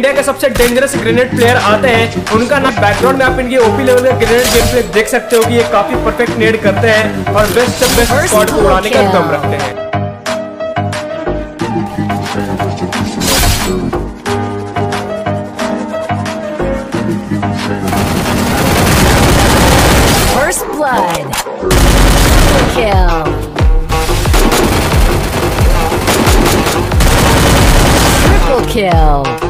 India के सबसे dangerous grenade player आते हैं उनका नाम बैकग्राउंड में आप इनकी ओपी लेवल का ग्रेनेड गेम प्ले देख सकते हो कि ये काफी परफेक्ट नेड करते हैं और बेस्ट से बेस्ट स्कॉट को उड़ाने का दम रखते हैं First kill.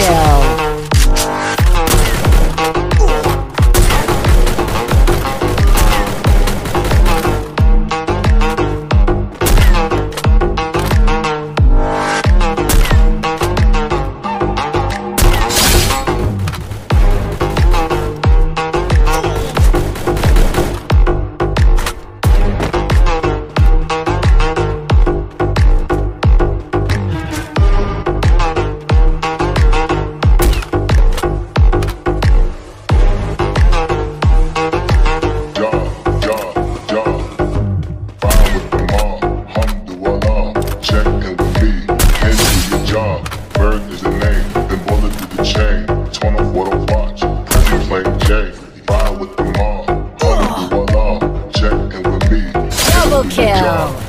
kill. Double kill.